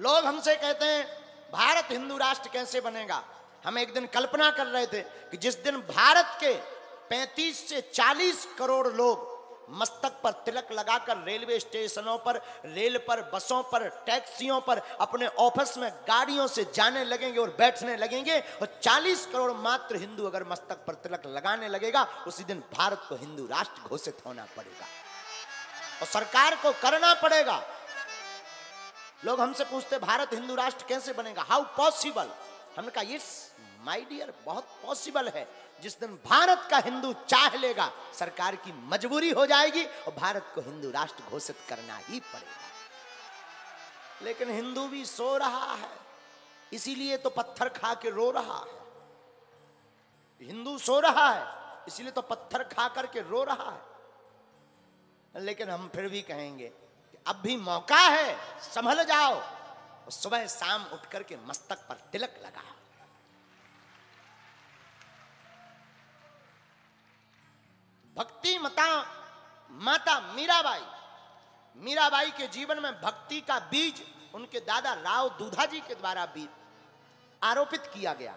लोग हमसे कहते हैं, भारत हिंदू राष्ट्र कैसे बनेगा? हम एक दिन कल्पना कर रहे थे कि जिस दिन भारत के 35 से 40 करोड़ लोग मस्तक पर तिलक लगाकर रेलवे स्टेशनों पर, रेल पर, बसों पर, टैक्सियों पर अपने ऑफ़िस में गाड़ियों से जाने लगेंगे और बैठने लगेंगे और 40 करोड़ मात्र हिंदू अगर मस्तक पर तिलक लगाने लगेगा, उसी दिन भारत को हिंदू राष्ट्र घोषित होना पड़ेगा। और सरकार को करना पड़ेगा। लोग हमसे पूछते, भारत हिंदू राष्ट्र कैसे बनेगा? हाउ पॉसिबल हमने कहा यस माय डियर बहुत पॉसिबल है। जिस दिन भारत का हिंदू चाह लेगा, सरकार की मजबूरी हो जाएगी और भारत को हिंदू राष्ट्र घोषित करना ही पड़ेगा। लेकिन हिंदू भी सो रहा है। इसीलिए तो पत्थर खा के रो रहा है। हिंदू सो रहा है, इसीलिए तो पत्थर खा करके रो रहा है। लेकिन हम फिर भी कहेंगे अब भी मौका है, संभल जाओ। सुबह शाम उठ करके मस्तक पर तिलक लगाओ। भक्ति मता, माता मीराबाई। मीराबाई के जीवन में भक्ति का बीज उनके दादा राव दूधा जी के द्वारा भी आरोपित किया गया।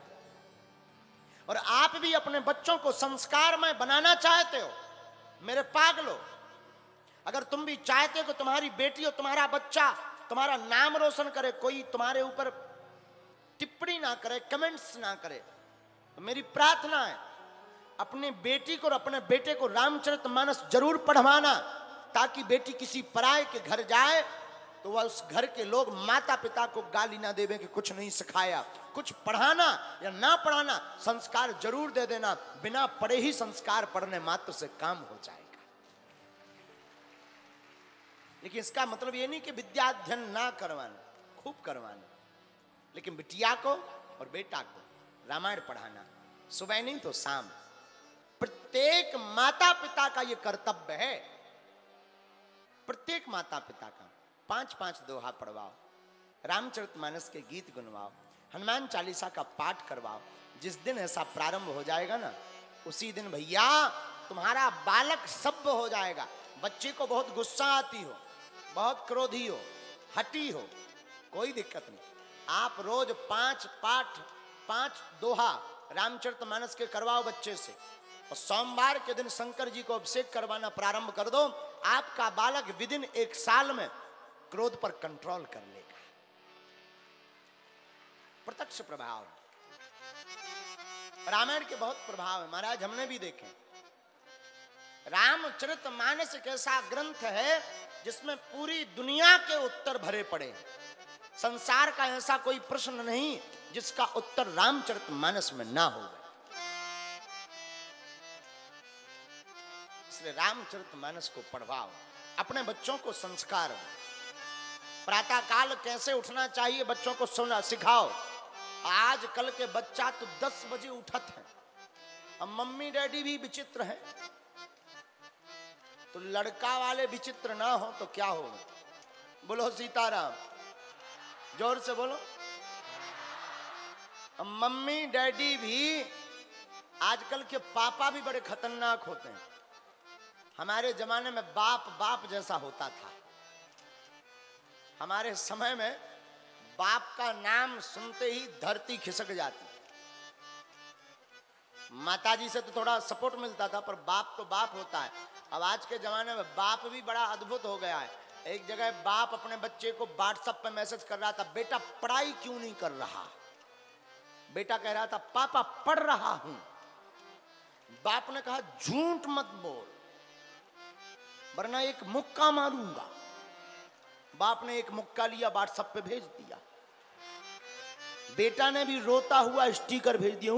और आप भी अपने बच्चों को संस्कार में बनाना चाहते हो, मेरे पागलो। अगर तुम भी चाहते हो तुम्हारी बेटी और तुम्हारा बच्चा तुम्हारा नाम रोशन करे, कोई तुम्हारे ऊपर टिप्पणी ना करे कमेंट्स ना करे तो मेरी प्रार्थना है, अपने बेटी को और अपने बेटे को रामचरित मानस ज़रूर पढ़वाना, ताकि बेटी किसी पराये के घर जाए तो वह उस घर के लोग माता पिता को गाली ना देवे कि कुछ नहीं सिखाया। कुछ पढ़ाना या ना पढ़ाना, संस्कार ज़रूर दे देना, बिना पढ़े ही संस्कार पढ़ने मात्र से काम हो जाएगा लेकिन इसका मतलब ये नहीं कि विद्या अध्ययन ना करवाना, खूब करवाना। लेकिन बिटिया को और बेटा को रामायण पढ़ाना, सुबह नहीं तो शाम। प्रत्येक माता पिता का यह कर्तव्य है। प्रत्येक माता पिता का पाँच पाँच दोहा पढ़वाओ, रामचरित मानस के गीत गुनवाओ, हनुमान चालीसा का पाठ करवाओ। जिस दिन ऐसा प्रारंभ हो जाएगा ना, उसी दिन भैया तुम्हारा बालक सभ्य हो जाएगा। बच्चे को बहुत गुस्सा आती हो। बहुत क्रोधी हो, हटी हो, कोई दिक्कत नहीं। आप रोज पाँच पाठ, पाँच दोहा रामचरित मानस के करवाओ बच्चे से। और सोमवार के दिन शंकर जी को अभिषेक करवाना प्रारंभ कर दो, आपका बालक विदिन एक साल में क्रोध पर कंट्रोल कर लेगा। प्रत्यक्ष प्रभाव। रामायण के बहुत प्रभाव है, महाराज हमने भी देखे। रामचरित मानस एक ऐसा ग्रंथ है जिसमें पूरी दुनिया के उत्तर भरे पड़े। संसार का ऐसा कोई प्रश्न नहीं जिसका उत्तर रामचरित मानस में ना हो। इसलिए रामचरित मानस को पढ़वाओ, अपने बच्चों को संस्कार प्रातः काल कैसे उठना चाहिए बच्चों को सुना, सिखाओ। आज कल के बच्चा तो दस बजे उठत है, अब मम्मी डैडी भी विचित्र है। तो लड़का वाले विचित्र ना हो तो क्या हो? बोलो सीताराम। ज़ोर से बोलो। मम्मी, डैडी भी आजकल के पापा भी बड़े खतरनाक होते हैं। हमारे जमाने में बाप बाप जैसा होता था। हमारे समय में बाप का नाम सुनते ही धरती खिसक जाती। माताजी से तो थोड़ा सपोर्ट मिलता था, पर बाप तो बाप होता है। अब आज के जमाने में बाप भी बड़ा अद्भुत हो गया है। एक जगह बाप अपने बच्चे को व्हाट्सएप पे मैसेज कर रहा था, बेटा, पढ़ाई क्यों नहीं कर रहा? बेटा कह रहा था, पापा, पढ़ रहा हूँ। बाप ने कहा, झूठ मत बोल, वरना एक मुक्का मारूँगा। बाप ने एक मुक्का लिया व्हाट्सएप पे भेज दिया। बेटा ने भी रोता हुआ स्टीकर भेज दिया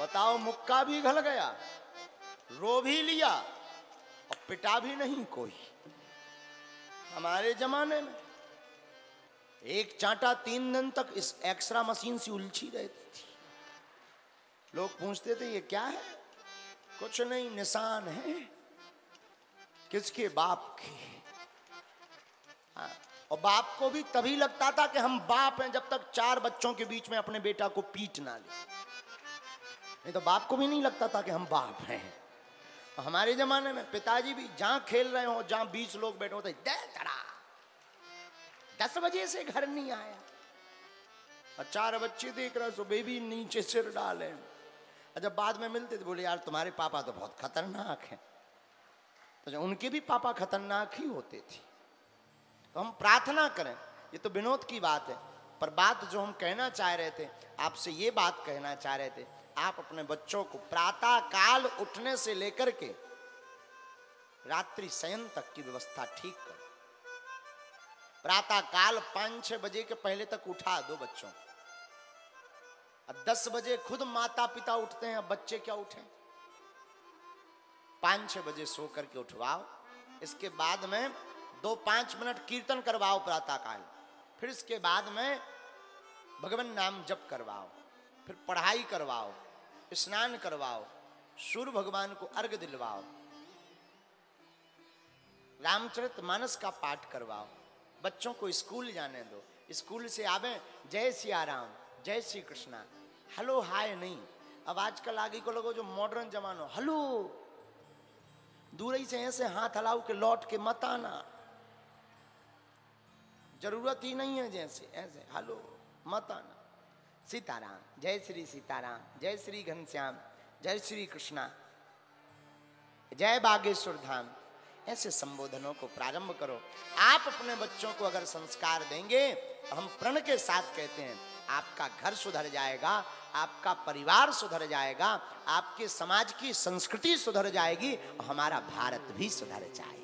बताओ, मुक्का भी घल गया? रो भी लिया और पिटा भी नहीं कोई। हमारे जमाने में एक चांटा तीन दिन तक इस एक्सरा मशीन से उलझी रहती थी। लोग पूछते थे ये क्या है? कुछ नहीं निशान है। किसके बाप के? हाँ, और बाप को भी तभी लगता था कि हम बाप हैं जब तक चार बच्चों के बीच में अपने बेटा को पीट ना ले। नहीं तो बाप को भी नहीं लगता था कि हम बाप हैं। हमारे जमाने में पिताजी भी जहाँ खेल रहे हो, जहाँ बीस लोग बैठे होते, दे तड़ा, दस बजे से घर नहीं आया। और चार बच्चे देख रहे सो बेबी नीचे सिर डाले। जब बाद में मिलते थे, बोले, यार, तुम्हारे पापा तो बहुत खतरनाक हैं। तो उनके भी पापा खतरनाक ही होते थे। तो हम प्रार्थना करें, ये तो विनोद की बात है, पर बात जो हम कहना चाह रहे थे, आपसे ये बात कहना चाह रहे थे आप अपने बच्चों को प्रातः काल उठने से लेकर के रात्रि शयन तक की व्यवस्था ठीक करो। प्रातः काल पाँच छह बजे के पहले तक उठा दो बच्चों। अब दस बजे खुद माता पिता उठते हैं बच्चे क्या उठे? पाँच छह बजे सो करके उठवाओ। इसके बाद में दो पाँच मिनट कीर्तन करवाओ प्रातः काल फिर इसके बाद में भगवान नाम जप करवाओ। फिर पढ़ाई करवाओ, स्नान करवाओ, सूर्य भगवान को अर्घ दिलवाओ, रामचरित मानस का पाठ करवाओ, बच्चों को स्कूल जाने दो, स्कूल से आवे, जय सिया राम, जय श्री कृष्णा, हेलो हाय नहीं, अब आजकल आगे को लोगों जो मॉडर्न जमानो, हेलो दूर ही से ऐसे हाथ हलाओ के लौट के मत आना, ज़रूरत ही नहीं है जैसे, ऐसे, हेलो, मत आना। सीताराम। जय श्री सीताराम। जय श्री घनश्याम। जय श्री कृष्णा। जय बागेश्वर धाम। ऐसे संबोधनों को प्रारंभ करो। आप अपने बच्चों को अगर संस्कार देंगे तो हम प्रण के साथ कहते हैं, आपका घर सुधर जाएगा, आपका परिवार सुधर जाएगा, आपके समाज की संस्कृति सुधर जाएगी, और हमारा भारत भी सुधर जाएगा।